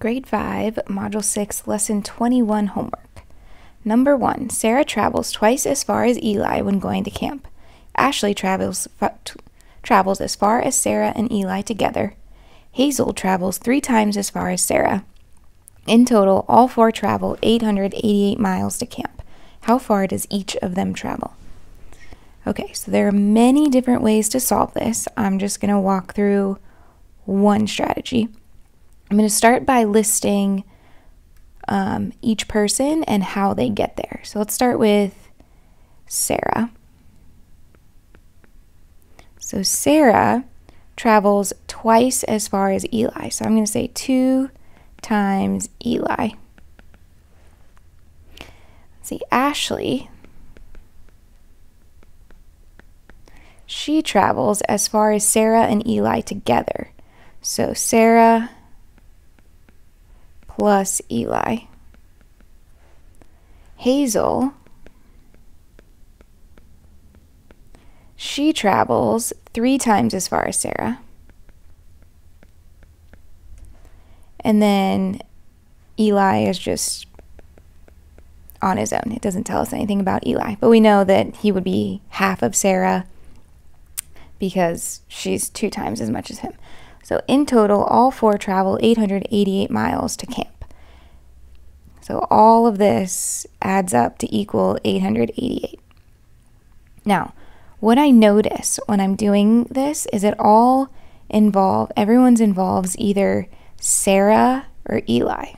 Grade 5, Module 6, Lesson 21 homework. Number 1. Sarah travels twice as far as Eli when going to camp. Ashley travels, travels as far as Sarah and Eli together. Hazel travels three times as far as Sarah. In total, all four travel 888 miles to camp. How far does each of them travel? Okay, so there are many different ways to solve this. I'm just going to walk through one strategy. I'm going to start by listing um, each person and how they get there. So let's start with Sarah. So Sarah travels twice as far as Eli. So I'm going to say two times Eli. Let's see, Ashley. She travels as far as Sarah and Eli together. So Sarah plus Eli. Hazel, she travels three times as far as Sarah. And then Eli is just on his own. It doesn't tell us anything about Eli, but we know that he would be half of Sarah because she's two times as much as him. So in total, all four travel 888 miles to camp. So all of this adds up to equal 888. Now, what I notice when I'm doing this is it all involve everyone's involves either Sarah or Eli.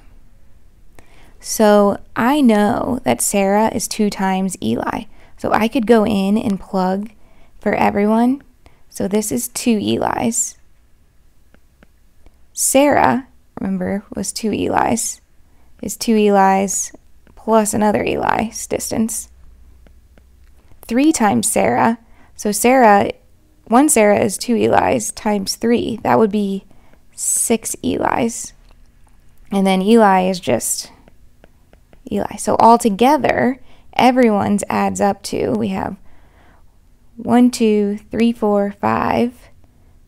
So I know that Sarah is two times Eli. So I could go in and plug for everyone. So this is two Eli's. Sarah, remember, was two Eli's, is two Eli's plus another Eli's distance. Three times Sarah. So Sarah, one Sarah is two Eli's times three. That would be six Eli's. And then Eli is just Eli. So altogether, everyone's adds up to we have one, two, three, four, five,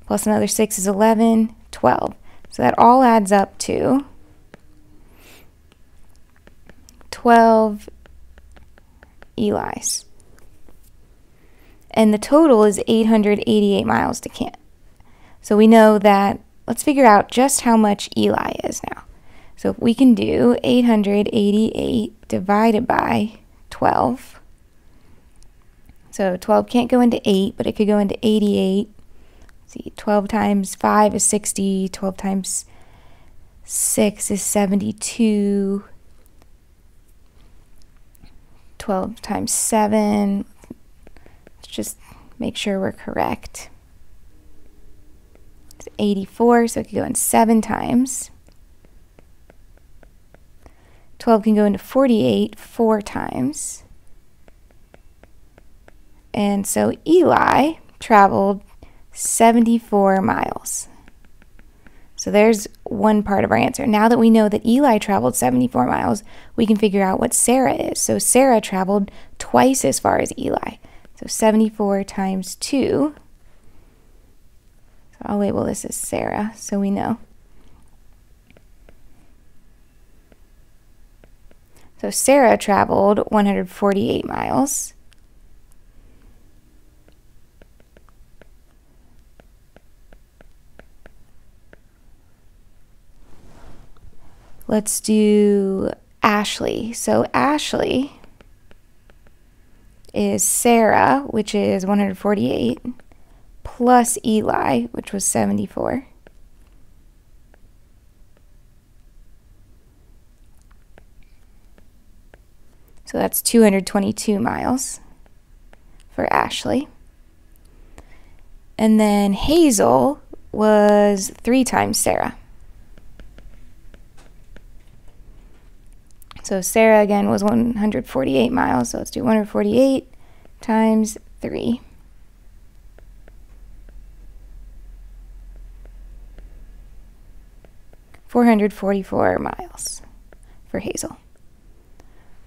plus another six is 11, 12. So that all adds up to 12 Eli's. And the total is 888 miles to camp. So we know that, let's figure out just how much Eli is now. So if we can do 888 divided by 12. So 12 can't go into 8, but it could go into 88 see, 12 times 5 is 60, 12 times 6 is 72, 12 times 7, let's just make sure we're correct. It's 84, so it could go in 7 times. 12 can go into 48 four times. And so Eli traveled 74 miles. So there's one part of our answer. Now that we know that Eli traveled 74 miles, we can figure out what Sarah is. So Sarah traveled twice as far as Eli. So 74 times 2. So I'll label this as Sarah so we know. So Sarah traveled 148 miles. Let's do Ashley. So Ashley is Sarah, which is 148, plus Eli, which was 74. So that's 222 miles for Ashley. And then Hazel was three times Sarah. So Sarah again was 148 miles. So let's do 148 times 3. Four hundred forty-four miles for Hazel.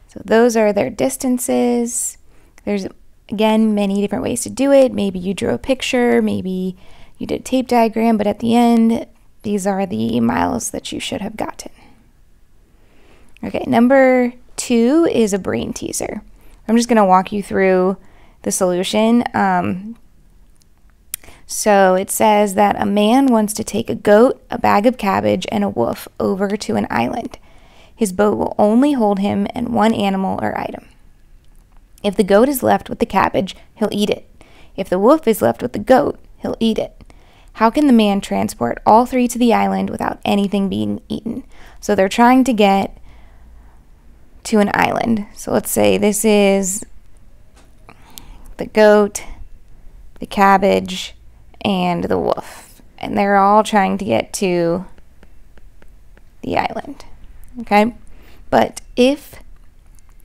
So those are their distances. There's again many different ways to do it. Maybe you drew a picture, maybe you did a tape diagram, but at the end, these are the miles that you should have gotten. Okay, number two is a brain teaser. I'm just going to walk you through the solution. Um, so it says that a man wants to take a goat, a bag of cabbage, and a wolf over to an island. His boat will only hold him and one animal or item. If the goat is left with the cabbage, he'll eat it. If the wolf is left with the goat, he'll eat it. How can the man transport all three to the island without anything being eaten? So they're trying to get to an island. So let's say this is the goat, the cabbage, and the wolf. And they're all trying to get to the island. Okay? But if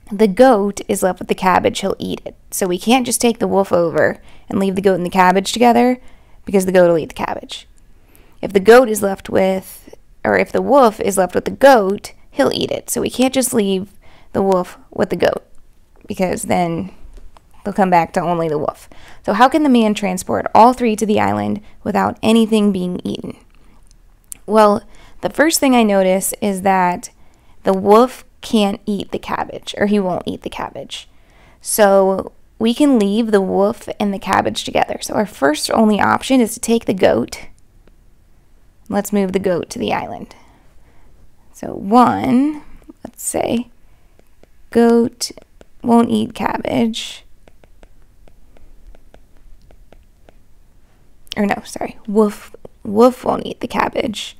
the goat is left with the cabbage, he'll eat it. So we can't just take the wolf over and leave the goat and the cabbage together because the goat will eat the cabbage. If the goat is left with, or if the wolf is left with the goat, he'll eat it. So we can't just leave the wolf with the goat because then they'll come back to only the wolf. So, how can the man transport all three to the island without anything being eaten? Well, the first thing I notice is that the wolf can't eat the cabbage, or he won't eat the cabbage. So, we can leave the wolf and the cabbage together. So, our first only option is to take the goat. Let's move the goat to the island. So, one, let's say, goat won't eat cabbage. Or no, sorry. Wolf wolf won't eat the cabbage.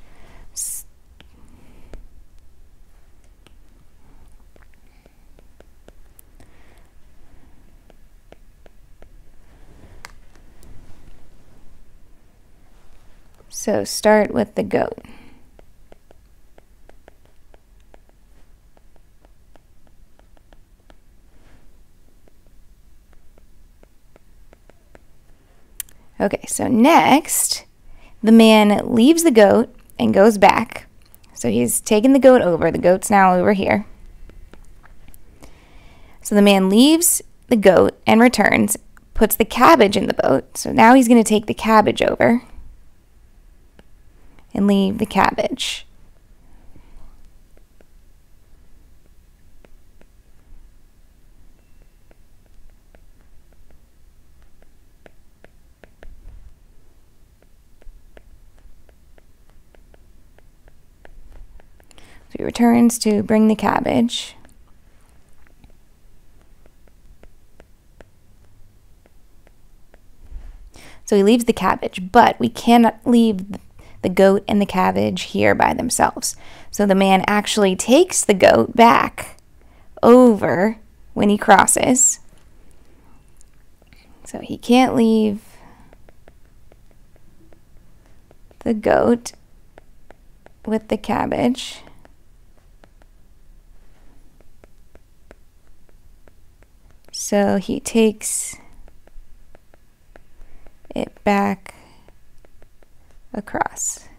So start with the goat. Okay, so next, the man leaves the goat and goes back. So he's taken the goat over. The goat's now over here. So the man leaves the goat and returns, puts the cabbage in the boat. So now he's going to take the cabbage over and leave the cabbage. So he returns to bring the cabbage. So he leaves the cabbage, but we cannot leave the goat and the cabbage here by themselves. So the man actually takes the goat back over when he crosses. So he can't leave the goat with the cabbage. So he takes it back across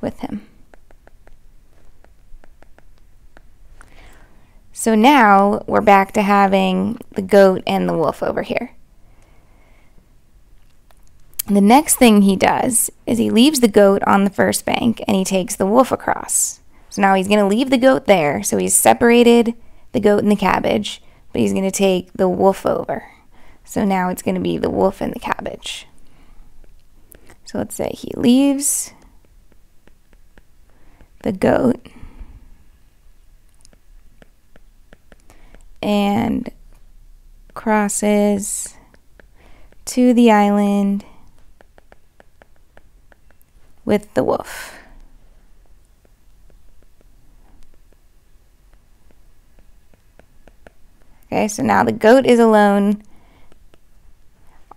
with him. So now we're back to having the goat and the wolf over here. The next thing he does is he leaves the goat on the first bank and he takes the wolf across. So now he's going to leave the goat there. So he's separated the goat and the cabbage but he's going to take the wolf over. So now it's going to be the wolf and the cabbage. So let's say he leaves the goat and crosses to the island with the wolf. Okay, so now the goat is alone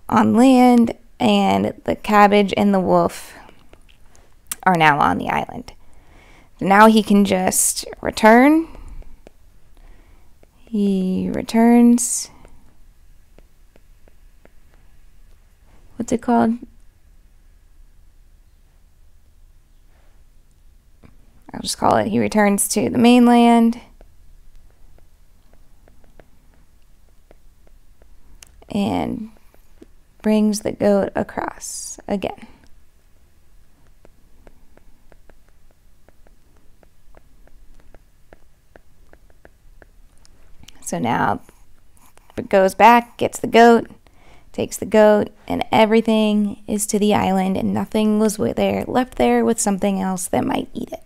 on land, and the cabbage and the wolf are now on the island. So now he can just return. He returns. What's it called? I'll just call it he returns to the mainland. And brings the goat across again. So now it goes back, gets the goat, takes the goat, and everything is to the island, and nothing was there left there with something else that might eat it.